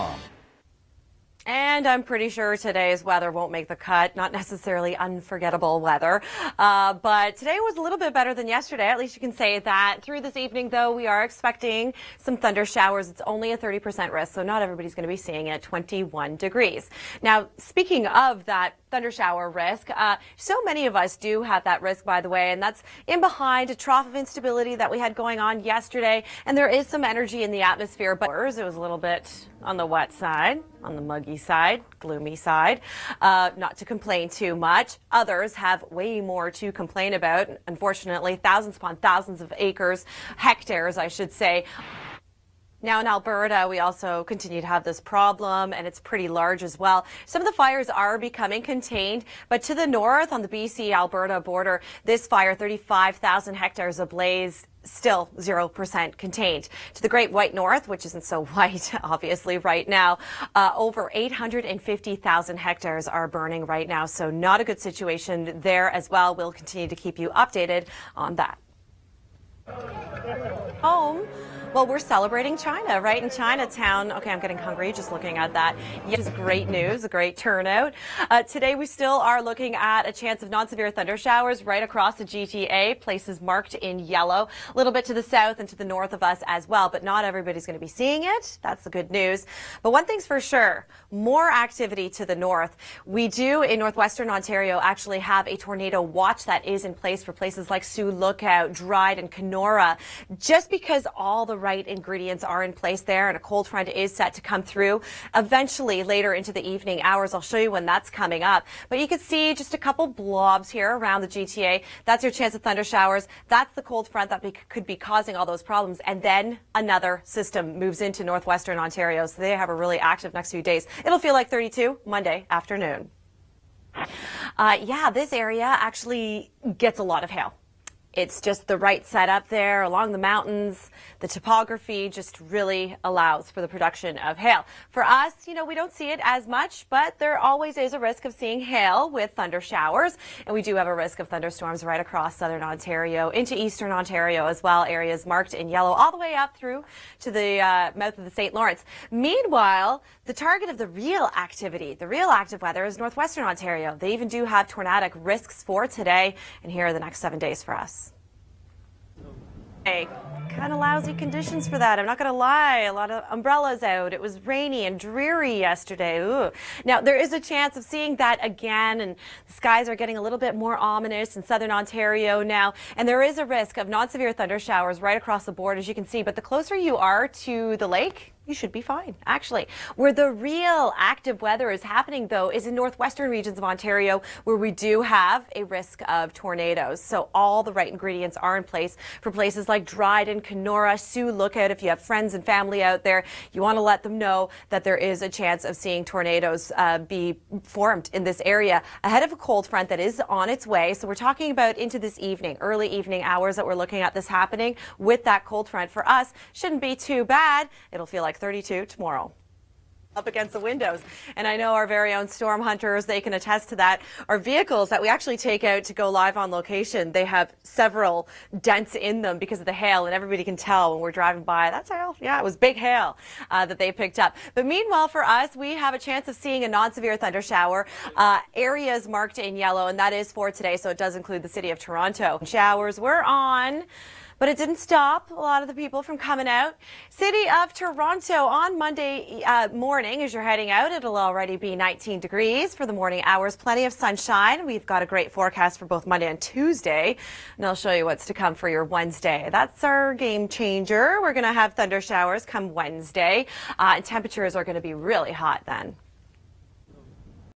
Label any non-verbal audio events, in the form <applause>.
WeatherTech.com. And I'm pretty sure today's weather won't make the cut. Not necessarily unforgettable weather. Uh, but today was a little bit better than yesterday. At least you can say that. Through this evening, though, we are expecting some thunder showers. It's only a 30% risk, so not everybody's going to be seeing it 21 degrees. Now, speaking of that thunder shower risk, uh, so many of us do have that risk, by the way, and that's in behind a trough of instability that we had going on yesterday. And there is some energy in the atmosphere, but it was a little bit on the wet side, on the muggy side, gloomy side. Uh, not to complain too much. Others have way more to complain about. Unfortunately, thousands upon thousands of acres, hectares, I should say. Now in Alberta, we also continue to have this problem, and it's pretty large as well. Some of the fires are becoming contained, but to the north on the BC-Alberta border, this fire, 35,000 hectares ablaze, still 0% contained. To the Great White North, which isn't so <laughs> white, obviously, right now, uh, over 850,000 hectares are burning right now. So not a good situation there as well. We'll continue to keep you updated on that. Home. Well, we're celebrating China, right in Chinatown. Okay, I'm getting hungry just looking at that. Yes, great news, a great turnout. Uh, today, we still are looking at a chance of non-severe thunder showers right across the GTA, places marked in yellow, a little bit to the south and to the north of us as well, but not everybody's going to be seeing it. That's the good news. But one thing's for sure, more activity to the north. We do in northwestern Ontario actually have a tornado watch that is in place for places like Sioux Lookout, Dryden, and Kenora, just because all the right ingredients are in place there and a cold front is set to come through eventually later into the evening hours. I'll show you when that's coming up. But you can see just a couple blobs here around the GTA. That's your chance of thunder showers. That's the cold front that be, could be causing all those problems. And then another system moves into northwestern Ontario. So they have a really active next few days. It'll feel like 32 Monday afternoon. Uh, yeah, this area actually gets a lot of hail. It's just the right setup there along the mountains. The topography just really allows for the production of hail. For us, you know, we don't see it as much, but there always is a risk of seeing hail with thunder showers. And we do have a risk of thunderstorms right across southern Ontario into eastern Ontario as well. Areas marked in yellow all the way up through to the uh, mouth of the St. Lawrence. Meanwhile, the target of the real activity, the real active weather is northwestern Ontario. They even do have tornadic risks for today. And here are the next seven days for us. Kind of lousy conditions for that. I'm not going to lie. A lot of umbrellas out. It was rainy and dreary yesterday. Ooh. Now, there is a chance of seeing that again, and the skies are getting a little bit more ominous in southern Ontario now. And there is a risk of non-severe thunder showers right across the board, as you can see. But the closer you are to the lake, you should be fine, actually. Where the real active weather is happening, though, is in northwestern regions of Ontario, where we do have a risk of tornadoes. So all the right ingredients are in place for places like Dryden, Kenora, Sioux Lookout. If you have friends and family out there, you want to let them know that there is a chance of seeing tornadoes uh, be formed in this area ahead of a cold front that is on its way. So we're talking about into this evening, early evening hours that we're looking at this happening with that cold front. For us, shouldn't be too bad. It'll feel like 32 tomorrow up against the windows. And I know our very own storm hunters, they can attest to that. Our vehicles that we actually take out to go live on location, they have several dents in them because of the hail, and everybody can tell when we're driving by, that's hail. Yeah, it was big hail uh, that they picked up. But meanwhile, for us, we have a chance of seeing a non-severe thunder shower. Uh, areas marked in yellow, and that is for today, so it does include the city of Toronto. Showers we're on. But it didn't stop a lot of the people from coming out. City of Toronto on Monday uh, morning as you're heading out, it'll already be 19 degrees for the morning hours. Plenty of sunshine. We've got a great forecast for both Monday and Tuesday. And I'll show you what's to come for your Wednesday. That's our game changer. We're going to have thunder showers come Wednesday. Uh, and temperatures are going to be really hot then.